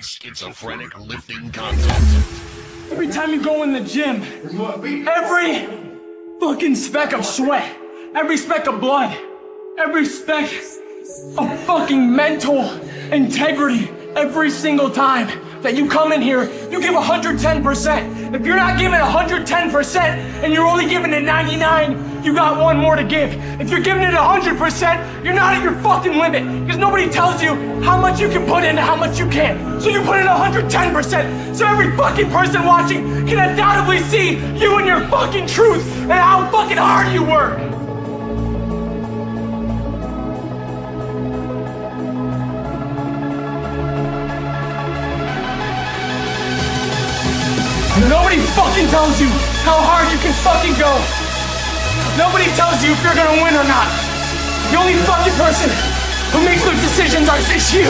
schizophrenic lifting contest. Every time you go in the gym, every fucking speck of sweat, every speck of blood, every speck of fucking mental integrity, every single time that you come in here, you give 110%. If you're not giving 110% and you're only giving it 99, you got one more to give. If you're giving it 100%, you're not at your fucking limit because nobody tells you how much you can put in and how much you can't. So you put in 110%. So every fucking person watching can undoubtedly see you and your fucking truth and how fucking hard you work. Nobody fucking tells you how hard you can fucking go. Nobody tells you if you're gonna win or not. The only fucking person who makes those decisions are is you.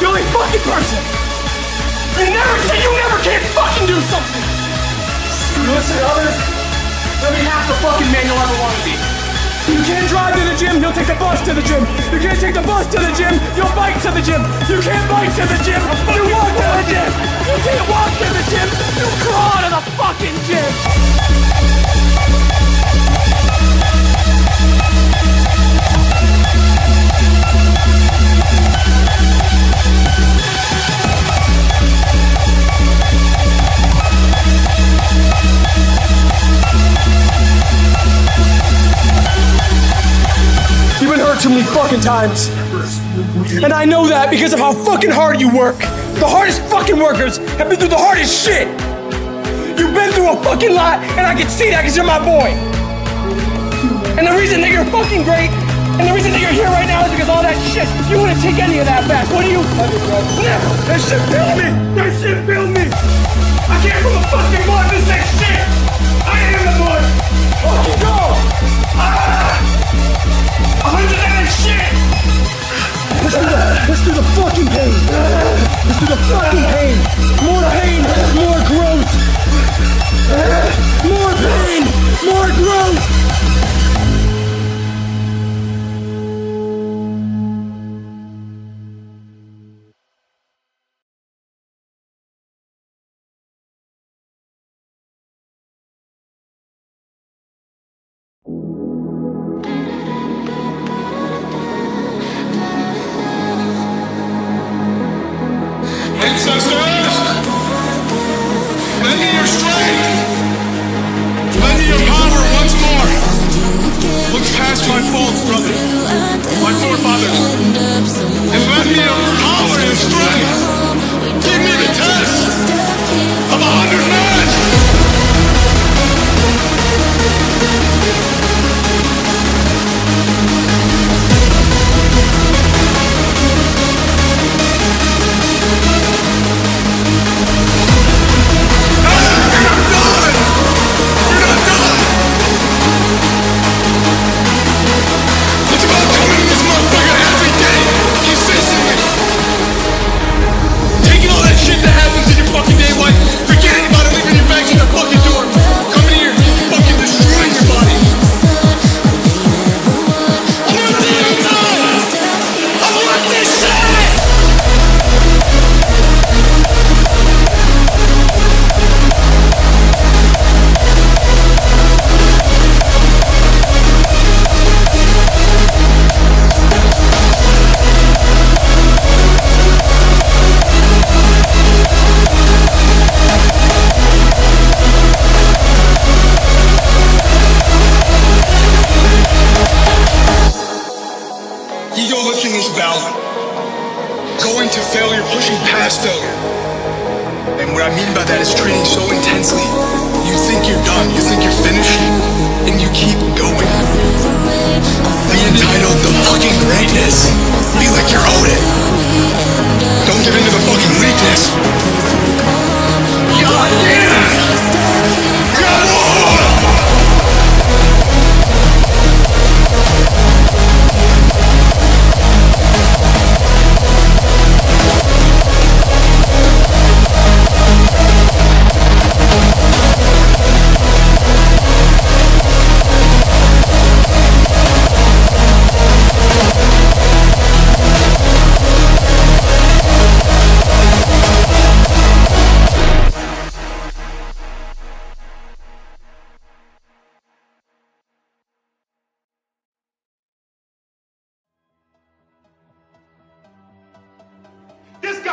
The only fucking person. You never say you never can fucking do something. You listen to others. Let me half the fucking man you'll ever want to be. You can't drive to the gym, you'll take the bus to the gym. You can't take the bus to the gym, you'll bike to the gym. You can't bike to the gym, you walk to the gym. You can't walk to the gym, you crawl to the fucking gym. And I know that because of how fucking hard you work. The hardest fucking workers have been through the hardest shit. You've been through a fucking lot, and I can see that because you're my boy. And the reason that you're fucking great, and the reason that you're here right now is because all that shit, you wouldn't take any of that back, would you? Never. That shit filled me. That shit filled me. I came from the fucking mud to say shit. Fucking go. Ah! A hundred and shit! Let's do the, let's do the fucking pain! Let's do the fucking pain! More pain, more growth! More pain, more growth! Greatness. Be like you're owed it. Don't give in to the fucking weakness. God damn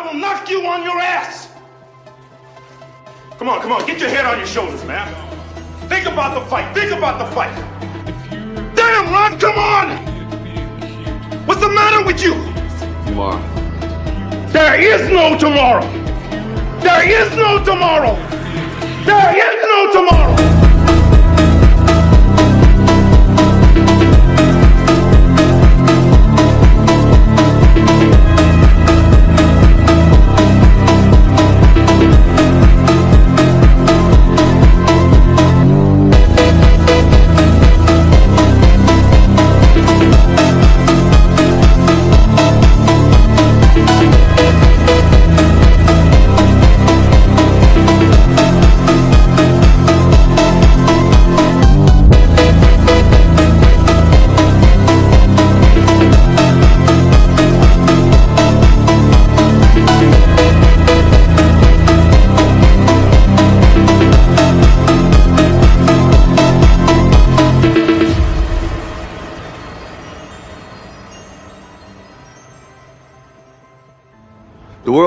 I will knock you on your ass! Come on, come on, get your head on your shoulders, man. Think about the fight, think about the fight. Damn, Ron, come on! What's the matter with you? Tomorrow. There is no tomorrow! There is no tomorrow! There is no tomorrow!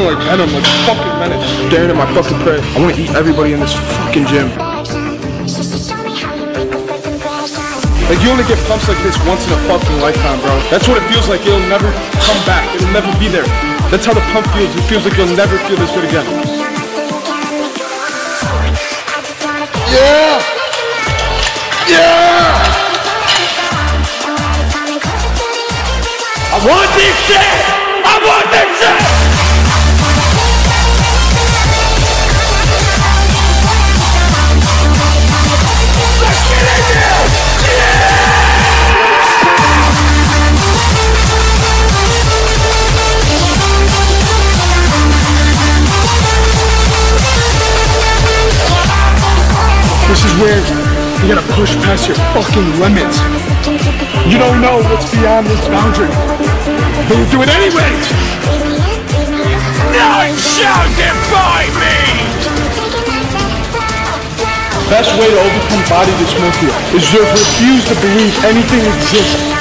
Feeling like Venom, like fucking menace. Staring at my fucking prey. I want to eat everybody in this fucking gym. Like you only get pumps like this once in a fucking lifetime, bro. That's what it feels like. It'll never come back. It'll never be there. That's how the pump feels. It feels like you'll never feel this good again. Yeah! Yeah! I want this shit! I want this shit! This is where you gotta push past your fucking limits. You don't know what's beyond this boundary. But you do it anyways! None shall defy me! Best way to overcome body dysmorphia is to refuse to believe anything exists.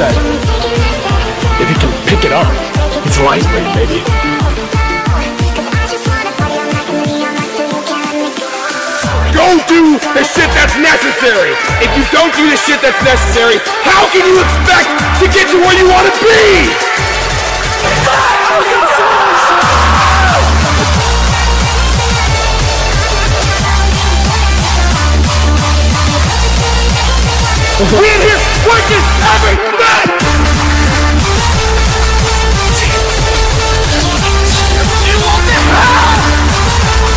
Said, if you can pick it up, it's lightweight, baby. Go do the shit that's necessary! If you don't do the shit that's necessary, how can you expect to get to where you want to be? We in here working every night! You want this?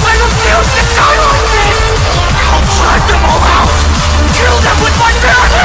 I refuse to die like this! I'll drag them all out! Kill them with my bare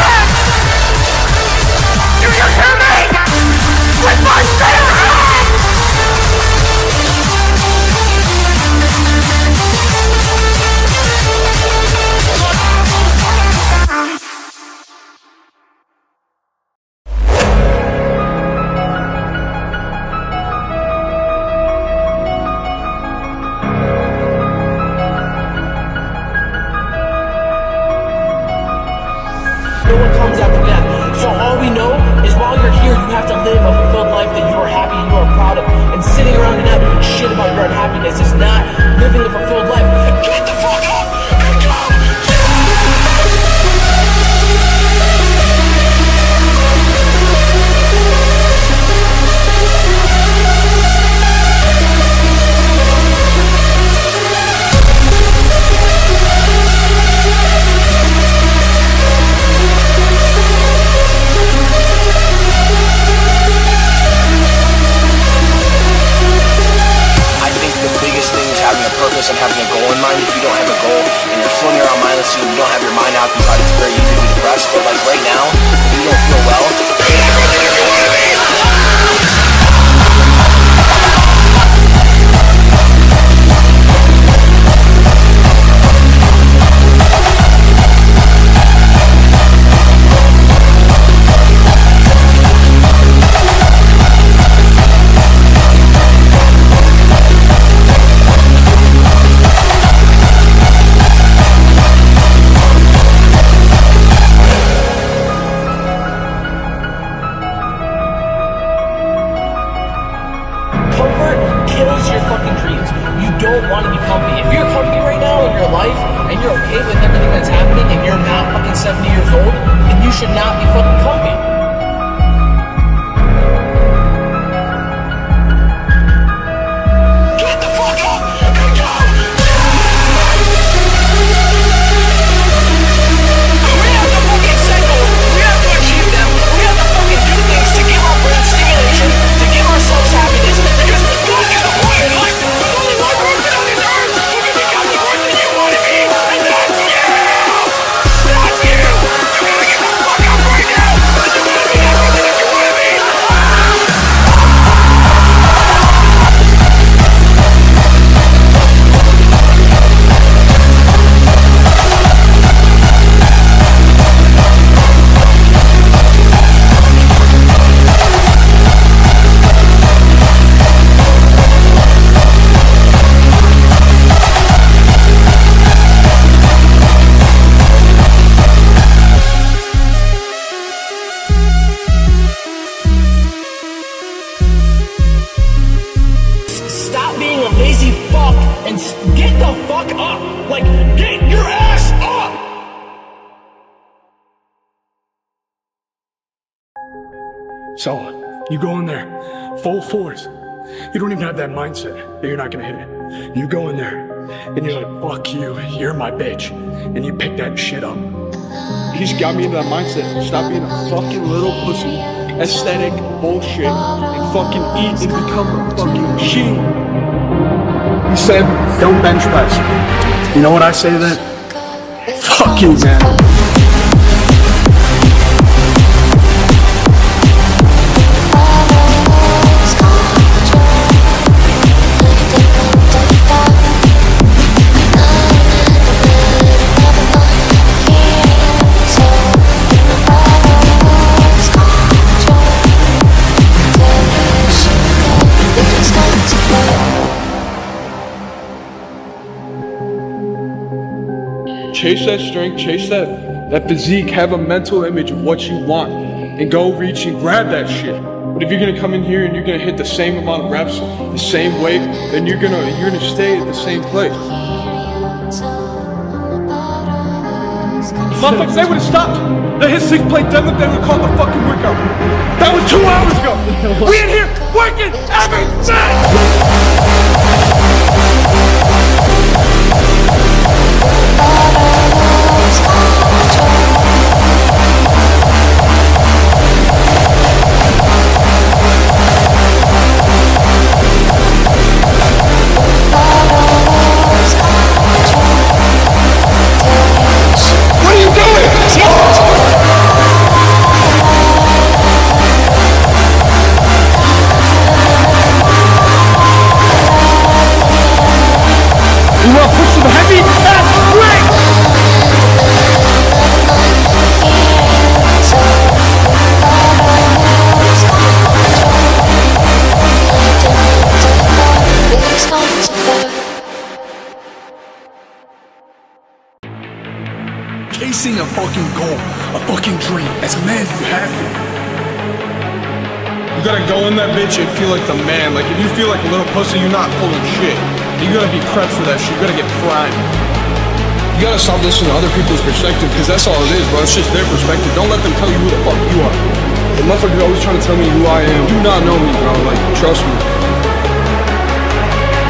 you go in there, full force. You don't even have that mindset that you're not gonna hit it. You go in there, and you're like, fuck you, you're my bitch. And you pick that shit up. He just got me into that mindset. Stop being a fucking little pussy, aesthetic bullshit, and fucking eat and become a fucking machine. He said, don't bench press. You know what I say to that? Fuck you, man. Chase that strength, chase that, that physique, have a mental image of what you want, and go reach and grab that shit. But if you're gonna come in here and you're gonna hit the same amount of reps, the same weight, then you're gonna you're gonna stay at the same place. Motherfuckers, they would have stopped. They hit six plate deadlift, they would have called the fucking workout. That was two hours ago. We in here working every day. Fucking goal, a fucking dream. As a man, you have to. You gotta go in that bitch and feel like the man. Like if you feel like a little pussy, you're not pulling shit. You gotta be prepped for that shit. You gotta get primed. You gotta stop listening to other people's perspective, because that's all it is, bro. It's just their perspective. Don't let them tell you who the fuck you are. The motherfuckers always trying to tell me who I am. Do not know me, bro. Like, trust me.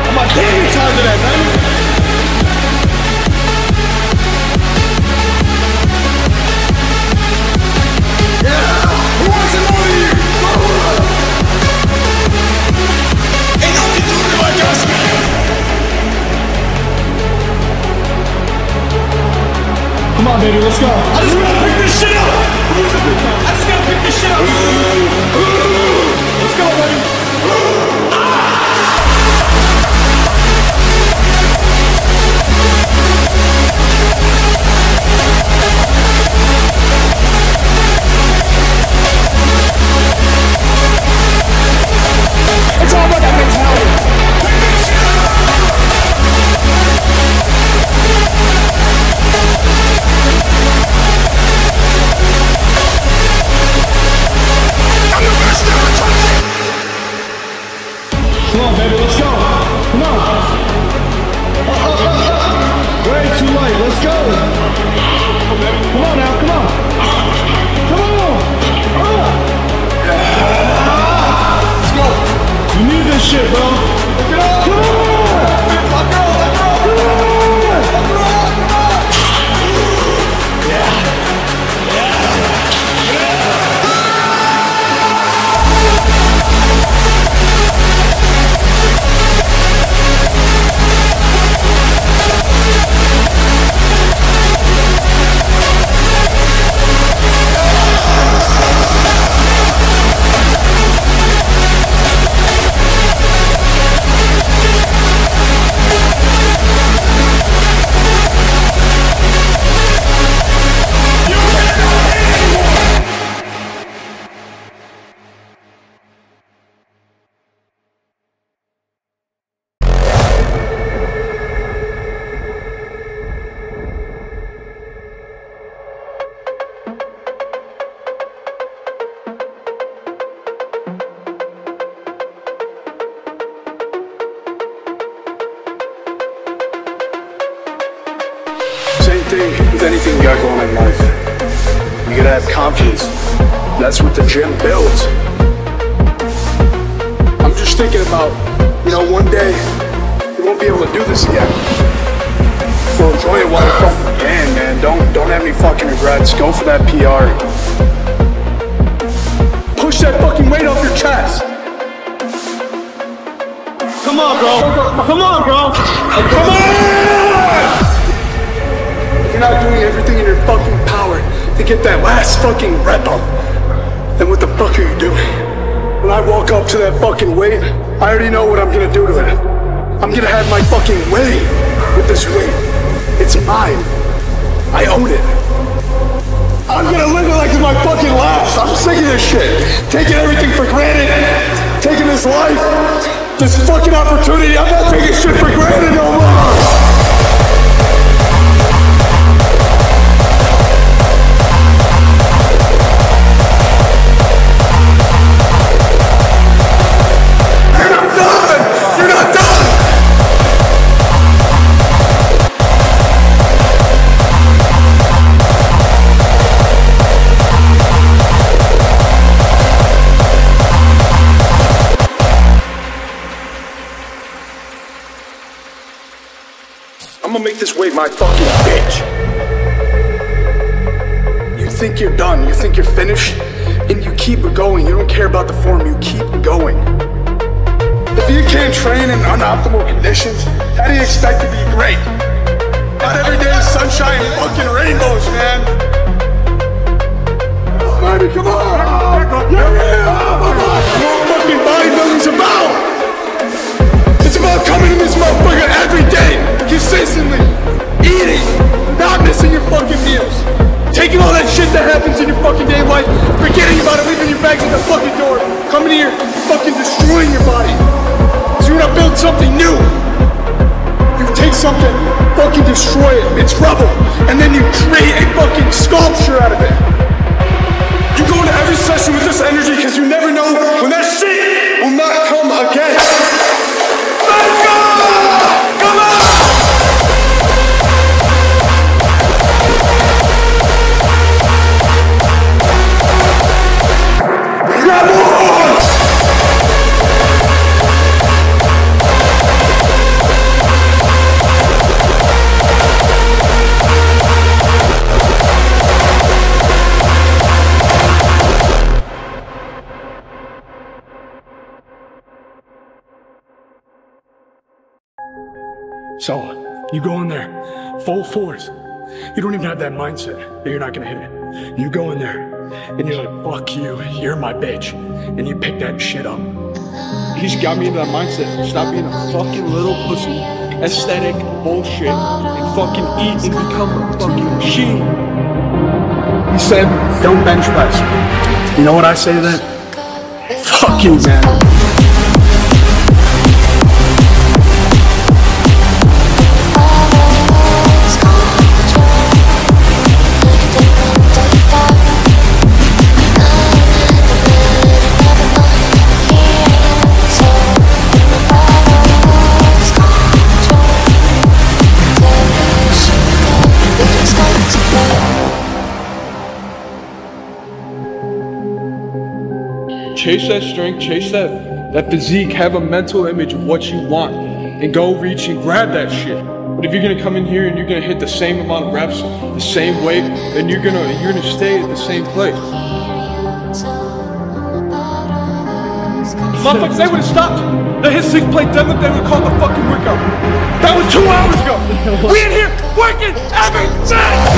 I'm not damn tired of that, man. With anything you got going in life, you gotta have confidence. That's what the gym builds. I'm just thinking about, you know, one day we won't be able to do this again. So enjoy it while you fucking can, man. Don't don't have any fucking regrets. Go for that PR. Push that fucking weight off your chest. Come on, bro. Come on, bro. Come on! You're not doing everything in your fucking power to get that last fucking rep up, then what the fuck are you doing? When I walk up to that fucking weight, I already know what I'm gonna do to it. I'm gonna have my fucking way with this weight. It's mine. I own it. I'm gonna live it like it's my fucking last. I'm sick of this shit. Taking everything for granted. Taking this life. This fucking opportunity. I'm not taking shit for granted no more. I'm gonna make this weight my fucking bitch. You think you're done, you think you're finished, and you keep going. You don't care about the form, you keep going. If you can't train in unoptimal conditions, how do you expect to be great? Not every day is sunshine and fucking rainbows, man. Marty, come on! Yeah, yeah! That's what fucking bodybuilding's about! About coming in this motherfucker every day, consistently, eating, not missing your fucking meals, taking all that shit that happens in your fucking day life, forgetting about it, leaving your bags at the fucking door, coming here, fucking destroying your body. So you're not building something new. You take something, fucking destroy it, it's rubble, and then you create a fucking sculpture out of it. You go into every session with this energy because you never know when that shit will not come again. So, you go in there, full force. You don't even have that mindset that you're not gonna hit it. You go in there, and you're like, fuck you, you're my bitch. And you pick that shit up. He's got me into that mindset. Stop being a fucking little pussy, aesthetic bullshit, and fucking eat and become a fucking machine. He said, don't bench press. You know what I say to that? Fuck you, man. Chase that strength, chase that, that physique, have a mental image of what you want, and go reach and grab that shit. But if you're gonna come in here and you're gonna hit the same amount of reps, the same weight, then you're gonna you're gonna stay at the same place. Motherfuckers, they would have stopped. They hit six plate deadlift, they would called the fucking workout. That was two hours ago. we in here working every day.